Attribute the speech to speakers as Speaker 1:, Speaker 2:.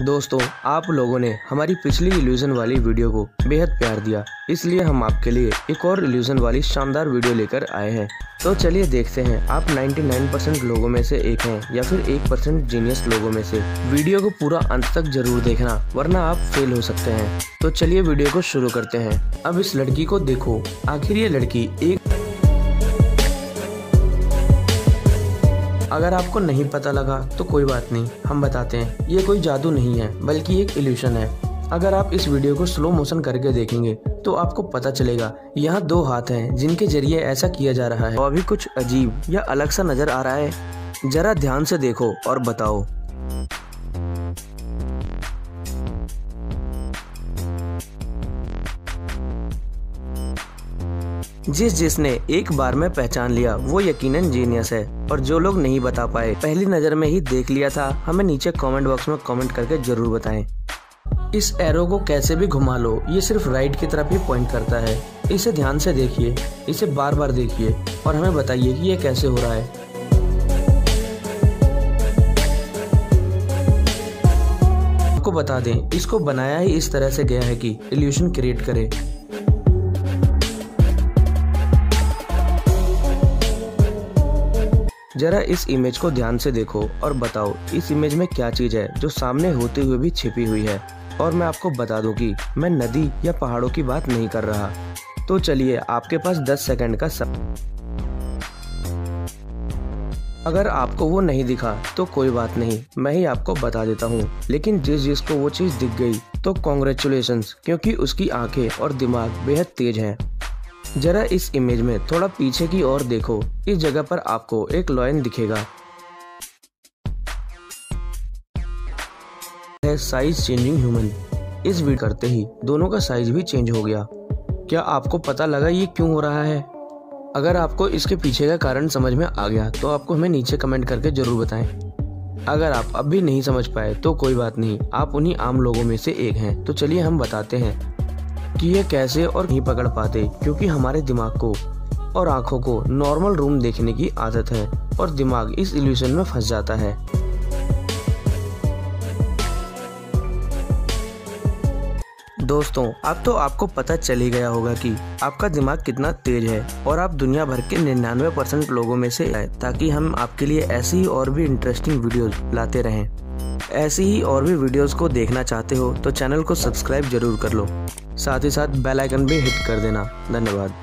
Speaker 1: दोस्तों, आप लोगों ने हमारी पिछली इल्यूजन वाली वीडियो को बेहद प्यार दिया। इसलिए हम आपके लिए एक और इल्यूजन वाली शानदार वीडियो लेकर आए हैं। तो चलिए देखते हैं, आप 99 परसेंट लोगों में से एक हैं या फिर एक परसेंट जीनियस लोगों में से। वीडियो को पूरा अंत तक ज़रूर देखना, वरना आप फेल हो सकते हैं। तो चलिए वीडियो को शुरू करते हैं। अब इस लड़की को देखो। आखिर ये लड़की एक अगर आपको नहीं पता लगा तो कोई बात नहीं, हम बताते हैं। ये कोई जादू नहीं है, बल्कि एक इल्यूशन है। अगर आप इस वीडियो को स्लो मोशन करके देखेंगे तो आपको पता चलेगा, यहाँ दो हाथ हैं, जिनके ज़रिए ऐसा किया जा रहा है। और अभी कुछ अजीब या अलग सा नज़र आ रहा है। जरा ध्यान से देखो और बताओ। जिस जिसने एक बार में पहचान लिया, वो यकीनन जीनियस है। और जो लोग नहीं बता पाए, पहली नज़र में ही देख लिया था। हमें नीचे कमेंट बॉक्स में कमेंट करके ज़रूर बताएँ। इस एरो को कैसे भी घुमा लो, ये सिर्फ़ राइट की तरफ़ ही पॉइंट करता है। इसे ध्यान से देखिए, इसे बार बार देखिए और हमें बताइए कि ये कैसे हो रहा है। आपको बता दें, इसको बनाया ही इस तरह से गया है कि इल्यूशन क्रिएट करे। जरा इस इमेज को ध्यान से देखो और बताओ, इस इमेज में क्या चीज़ है जो सामने होते हुए भी छिपी हुई है? और मैं आपको बता दूँ कि मैं नदी या पहाड़ों की बात नहीं कर रहा। तो चलिए, आपके पास 10 सेकंड का सब अगर आपको वो नहीं दिखा तो कोई बात नहीं, मैं ही आपको बता देता हूँ। लेकिन जिस जिसको वो चीज़ दिख गई तो कॉन्ग्रेचुलेशन क्योंकि उसकी आँखें और दिमाग बेहद तेज हैं। जरा इस इमेज में थोड़ा पीछे की ओर देखो। इस जगह पर आपको एक लॉयन दिखेगा। है साइज़ चेंजिंग ह्यूमन इस वीडियो करते ही दोनों का साइज़ भी चेंज हो गया। क्या आपको पता लगा ये क्यों हो रहा है? अगर आपको इसके पीछे का कारण समझ में आ गया तो आपको हमें नीचे कमेंट करके ज़रूर बताएँ। अगर आप अब भी नहीं समझ पाए तो कोई बात नहीं, आप उन्हीं आम लोगों में से एक हैं। तो चलिए हम बताते हैं। कि ये कैसे और नहीं पकड़ पाते, क्योंकि हमारे दिमाग को और आँखों को नॉर्मल रूम देखने की आदत है और दिमाग इस इल्यूशन में फंस जाता है। दोस्तों, अब तो आपको पता चल ही गया होगा कि आपका दिमाग कितना तेज है और आप दुनिया भर के निन्यानवे परसेंट लोगों में से आए, ताकि हम आपके लिए ऐसी और भी इंटरेस्टिंग वीडियोस लाते रहें। ऐसी ही और भी वीडियोस को देखना चाहते हो तो चैनल को सब्सक्राइब ज़रूर कर लो। साथ ही साथ बेल आइकन भी हिट कर देना। धन्यवाद।